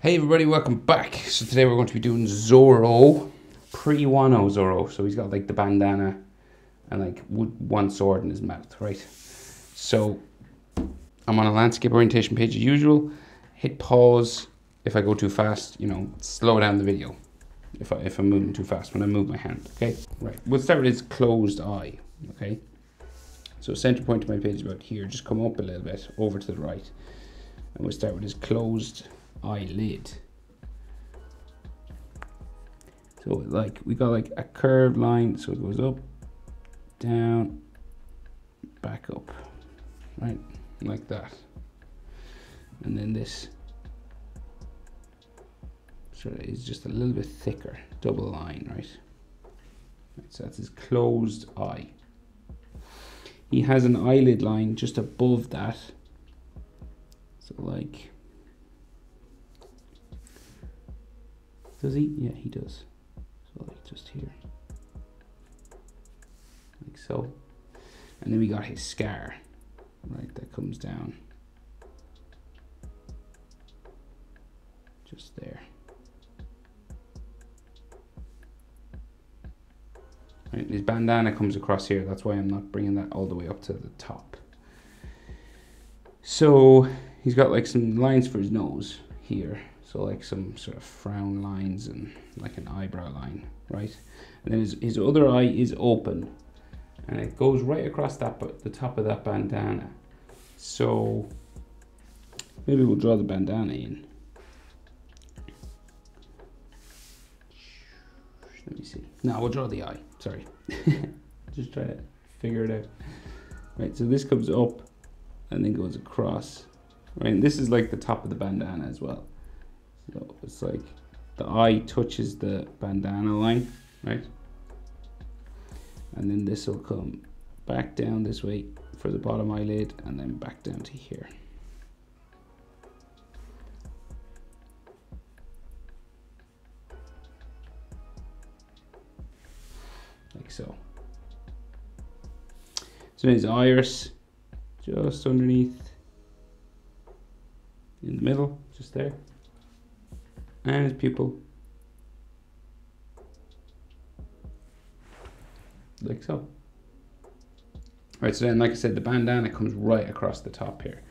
Hey everybody, welcome back. So today we're going to be doing Zoro, pre-Wano Zoro. So he's got like the bandana and like one sword in his mouth, right? So I'm on a landscape orientation page as usual. Hit pause if I go too fast, you know, slow down the video if, I, if I'm moving too fast when I move my hand, okay? Right, we'll start with his closed eye, okay? So center point of my page is about here. Just come up a little bit over to the right. And we'll start with his closed eyelid. So like we got like a curved line, so it goes up, down, back up, right? Like that. And then this so it's just a little bit thicker, double line, right? right? So that's his closed eye. He has an eyelid line just above that. So like Does he? Yeah, he does. So like just here. Like so. And then we got his scar, right, that comes down. Just there. Right, his bandana comes across here. That's why I'm not bringing that all the way up to the top. So he's got like some lines for his nose here. So like some sort of frown lines and like an eyebrow line, right? And then his, his other eye is open and it goes right across that the top of that bandana. So maybe we'll draw the bandana in. Let me see. No, we'll draw the eye. Sorry. Just try to figure it out. Right, so this comes up and then goes across. Right, and this is like the top of the bandana as well. It's like the eye touches the bandana line, right? And then this will come back down this way for the bottom eyelid and then back down to here. Like so. So his iris just underneath in the middle, just there and his pupil like so. Right so then like I said the bandana comes right across the top here.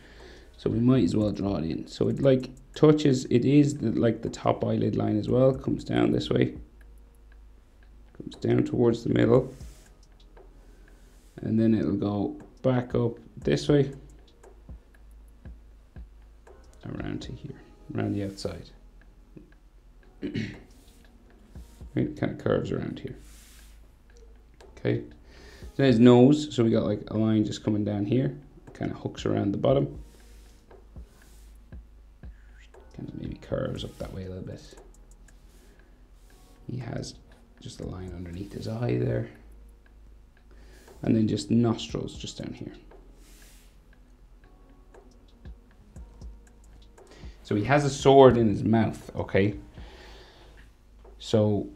So we might as well draw it in. So it like touches it is the, like the top eyelid line as well. Comes down this way. Comes down towards the middle. And then it'll go back up this way. Around to here. Around the outside it kind of curves around here. Okay. Then his nose, so we got like a line just coming down here, kind of hooks around the bottom. Kind of maybe curves up that way a little bit. He has just a line underneath his eye there. And then just nostrils just down here. So he has a sword in his mouth, okay? So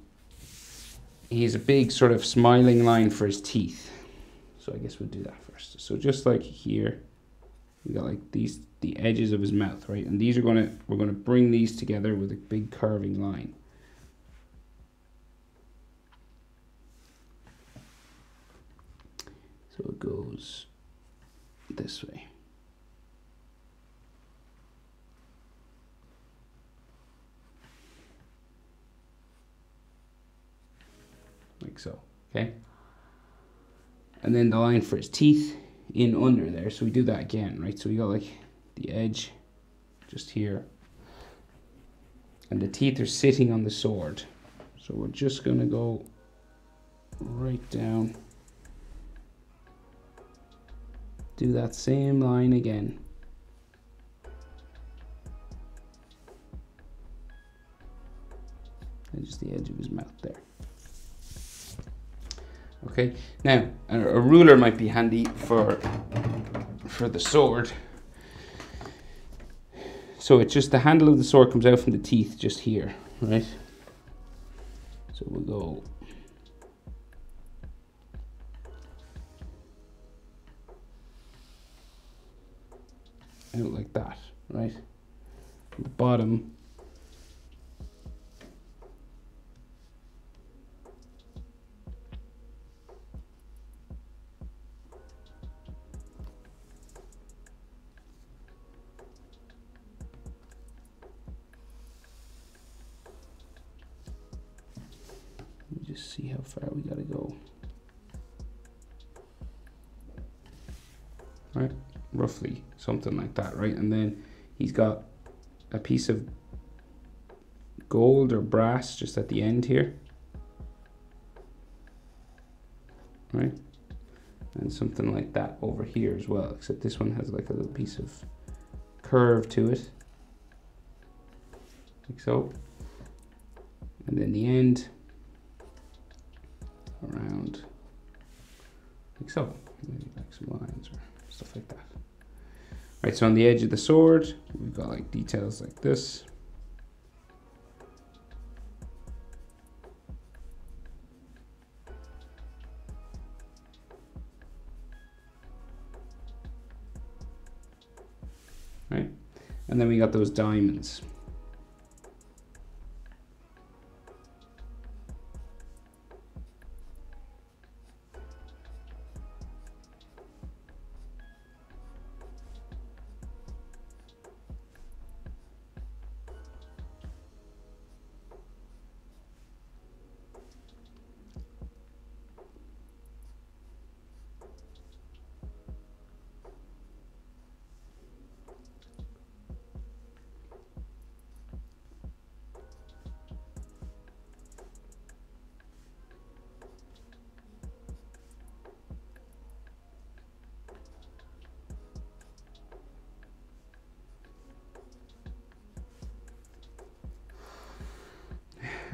he's a big sort of smiling line for his teeth. So I guess we'll do that first. So just like here, we got like these the edges of his mouth, right? And these are gonna we're gonna bring these together with a big curving line. So it goes this way. So, okay? And then the line for his teeth in under there. So we do that again, right? So we got like the edge just here. And the teeth are sitting on the sword. So we're just gonna go right down. Do that same line again. And just the edge of his mouth there. Okay, now a, ruler might be handy for for the sword. So it's just the handle of the sword comes out from the teeth just here, right? So we'll go out like that, right? the bottom see how far we gotta go. Right, roughly something like that, right? And then he's got a piece of gold or brass just at the end here. Right? And something like that over here as well, except this one has like a little piece of curve to it. Like so. And then the end around like so. Maybe like some lines or stuff like that. Right, so on the edge of the sword, we've got like details like this. Right, and then we got those diamonds.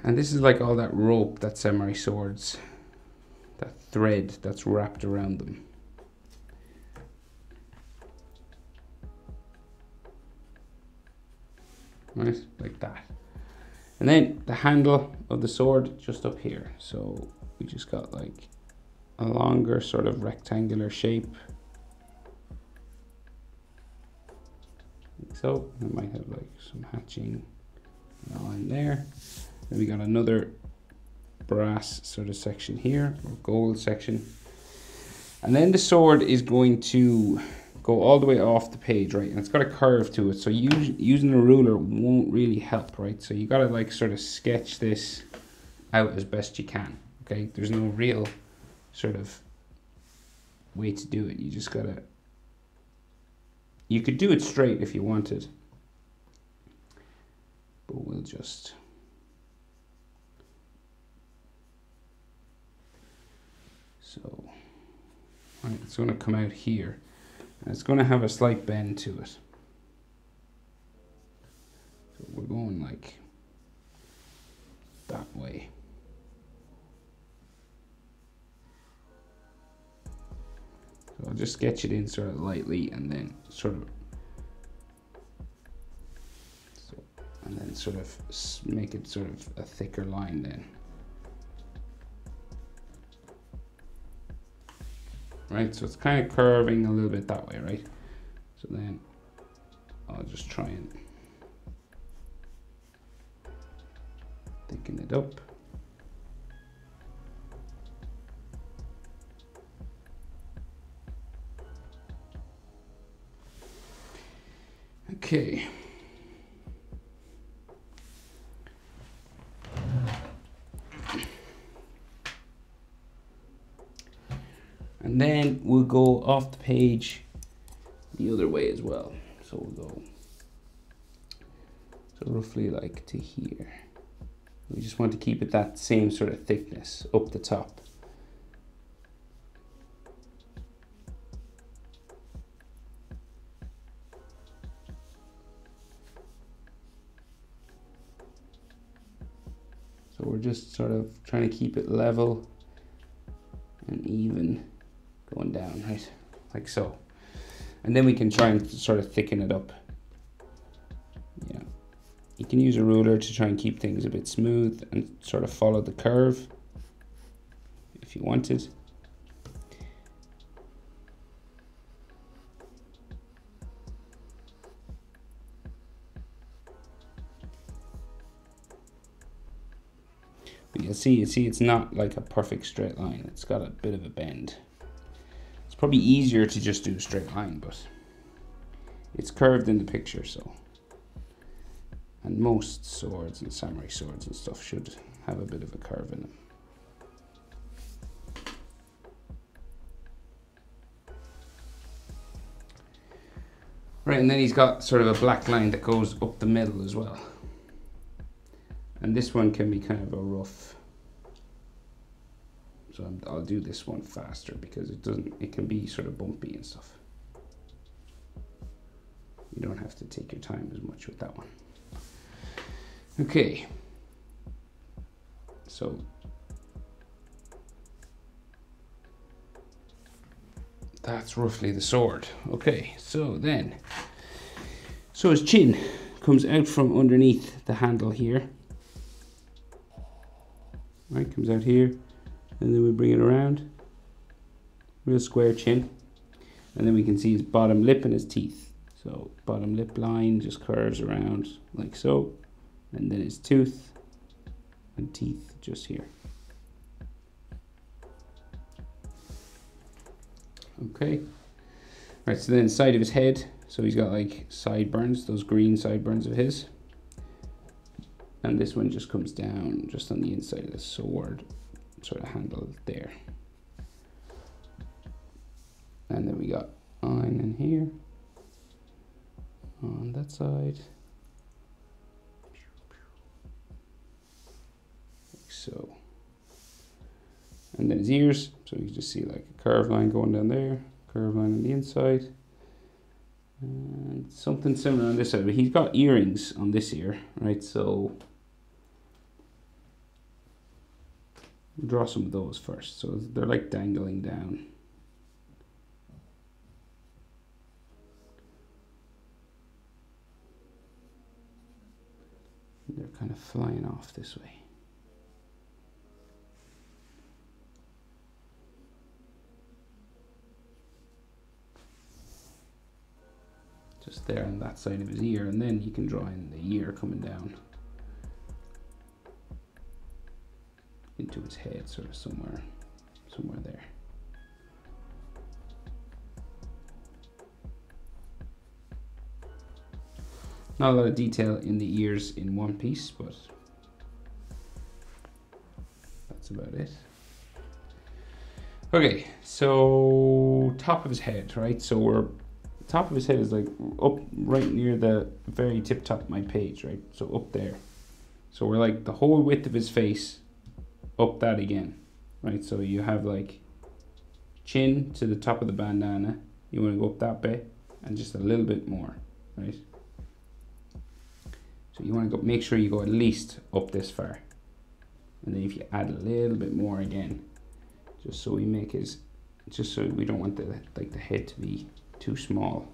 And this is like all that rope that samurai swords, that thread that's wrapped around them. Right, like that. And then the handle of the sword just up here. So we just got like a longer sort of rectangular shape. Like so, it might have like some hatching line there. Then we got another brass sort of section here, or gold section. And then the sword is going to go all the way off the page, right? And it's got a curve to it. So use, using a ruler won't really help, right? So you got to like sort of sketch this out as best you can, okay? There's no real sort of way to do it. You just got to, you could do it straight if you wanted. But we'll just So right, it's going to come out here. And it's going to have a slight bend to it. So we're going like that way. So I'll just sketch it in sort of lightly and then sort of and then sort of make it sort of a thicker line then. Right? So it's kind of curving a little bit that way, right? So then I'll just try and thicken it up. Okay. And then we'll go off the page the other way as well. So we'll go so roughly like to here. We just want to keep it that same sort of thickness up the top. So we're just sort of trying to keep it level and even going down, right? Like so. And then we can try and sort of thicken it up. Yeah. You can use a ruler to try and keep things a bit smooth and sort of follow the curve if you wanted. But you'll see, you see it's not like a perfect straight line. It's got a bit of a bend probably easier to just do a straight line, but it's curved in the picture, so. And most swords and samurai swords and stuff should have a bit of a curve in them. Right, and then he's got sort of a black line that goes up the middle as well. And this one can be kind of a rough so I'm, I'll do this one faster because it doesn't, it can be sort of bumpy and stuff. You don't have to take your time as much with that one. Okay. So that's roughly the sword. Okay, so then, so his chin comes out from underneath the handle here. Right, comes out here, and then we bring it around. Real square chin. And then we can see his bottom lip and his teeth. So bottom lip line just curves around like so. And then his tooth and teeth just here. Okay. Right, so then side of his head, so he's got like sideburns, those green sideburns of his. And this one just comes down just on the inside of the sword, sort of handle there. And then we got line in here on that side. Like so. And then his ears, so you just see like a curved line going down there, curved line on the inside. And something similar on this side, but he's got earrings on this ear, right? So we'll draw some of those first. So they're like dangling down. They're kind of flying off this way. just there on that side of his ear and then you can draw in the ear coming down into his head sort of somewhere somewhere there not a lot of detail in the ears in one piece but that's about it okay so top of his head right so we're top of his head is like up right near the very tip top of my page, right? So up there. So we're like the whole width of his face up that again, right? So you have like chin to the top of the bandana. You want to go up that bit and just a little bit more, right? So you want to go make sure you go at least up this far. And then if you add a little bit more again, just so we make his, just so we don't want the like the head to be too small.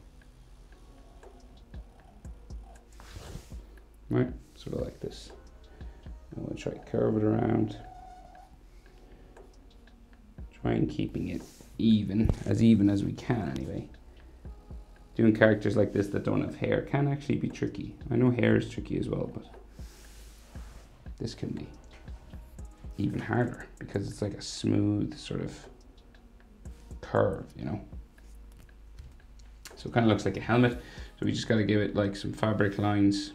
Right, sort of like this. I'm to try to curve it around. And keeping it even, as even as we can anyway. Doing characters like this that don't have hair can actually be tricky. I know hair is tricky as well, but this can be even harder because it's like a smooth sort of curve, you know? So it kind of looks like a helmet. So we just got to give it like some fabric lines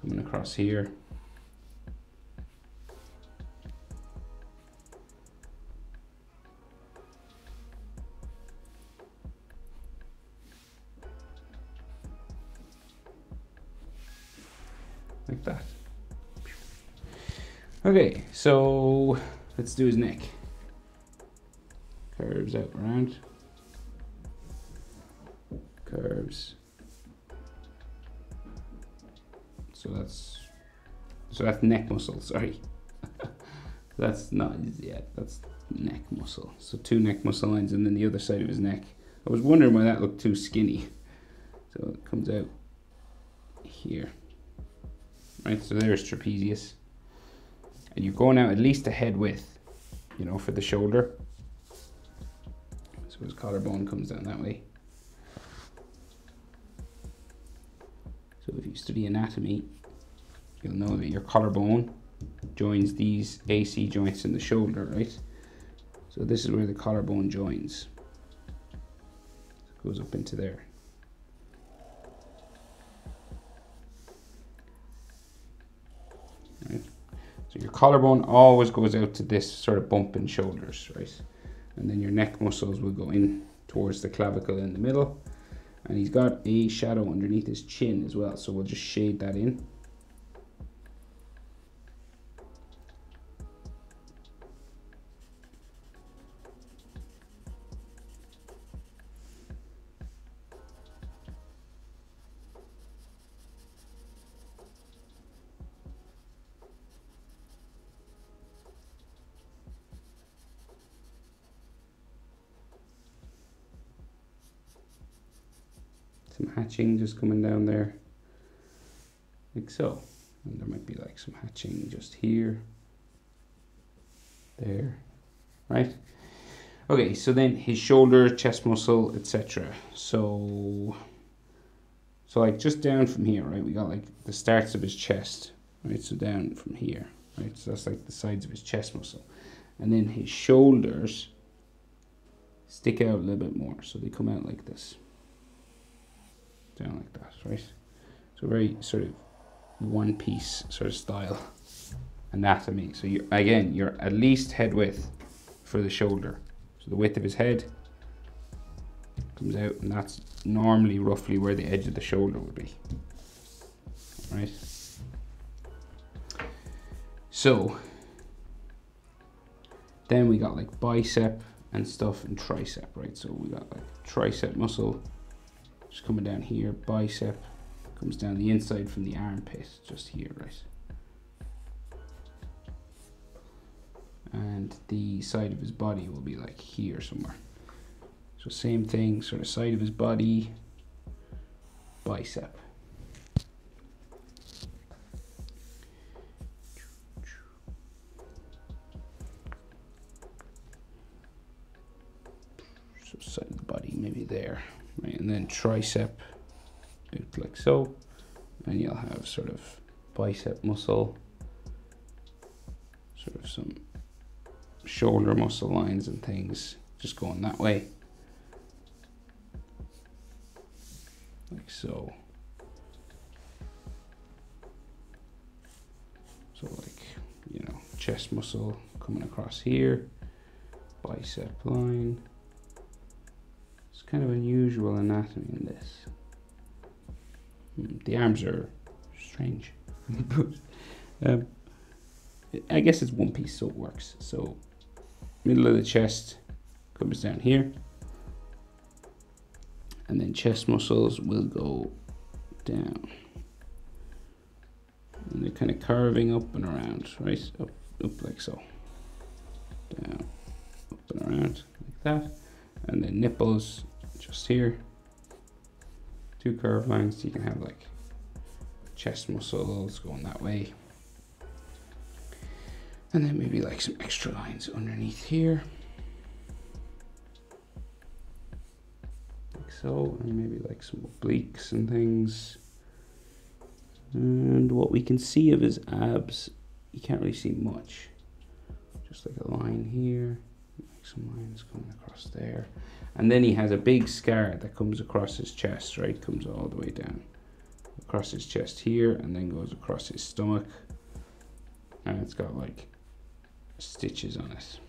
coming across here. Okay, so let's do his neck. Curves out around curves. So that's so that's neck muscle, sorry. that's not yet, that's neck muscle. So two neck muscle lines and then the other side of his neck. I was wondering why that looked too skinny. So it comes out here. Right, so there's trapezius. And you're going out at least a head width, you know, for the shoulder. So his collarbone comes down that way. So if you study anatomy, you'll know that your collarbone joins these AC joints in the shoulder, right? So this is where the collarbone joins. It goes up into there. Right? So your collarbone always goes out to this sort of bump in shoulders, right? And then your neck muscles will go in towards the clavicle in the middle And he's got a shadow underneath his chin as well. So we'll just shade that in. Some hatching just coming down there like so. And there might be like some hatching just here there right? Okay so then his shoulder chest muscle etc so so like just down from here right? We got like the starts of his chest right? So down from here right? So that's like the sides of his chest muscle. And then his shoulders stick out a little bit more. So they come out like this down like that, right? So very sort of one piece sort of style anatomy. So you again, you're at least head width for the shoulder. So the width of his head comes out, and that's normally roughly where the edge of the shoulder would be, right? So then we got like bicep and stuff and tricep, right? So we got like tricep muscle just coming down here, bicep comes down the inside from the armpit, just here, right? And the side of his body will be like here somewhere. So same thing, sort of side of his body, bicep. Tricep out like so. And you'll have sort of bicep muscle, sort of some shoulder muscle lines and things just going that way. Like so. So like, you know, chest muscle coming across here, bicep line kind of unusual anatomy in this. Hmm, the arms are strange, but um, I guess it's one piece, so it works. So middle of the chest comes down here, and then chest muscles will go down, and they're kind of carving up and around, right? Up, up like so, down, up and around like that, and then nipples just here. Two curve lines, you can have like chest muscles going that way. And then maybe like some extra lines underneath here. Like so, and maybe like some obliques and things. And what we can see of his abs, you can't really see much. Just like a line here, some lines coming across there. And then he has a big scar that comes across his chest, right? Comes all the way down across his chest here and then goes across his stomach. And it's got like stitches on it.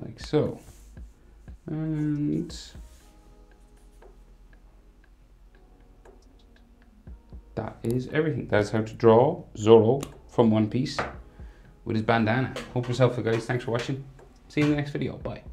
Like so. And that is everything. That's how to draw Zoro from One Piece with his bandana. Hope helpful, guys. Thanks for watching. See you in the next video. Bye.